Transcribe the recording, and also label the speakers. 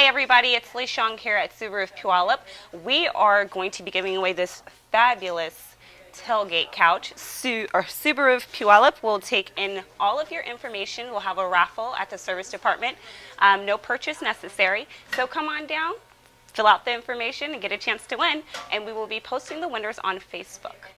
Speaker 1: Hi everybody, it's Lee Shong here at Subaru of Puyallup. We are going to be giving away this fabulous tailgate couch. Su or Subaru of Puyallup will take in all of your information. We'll have a raffle at the service department. Um, no purchase necessary. So come on down, fill out the information and get a chance to win. And we will be posting the winners on Facebook.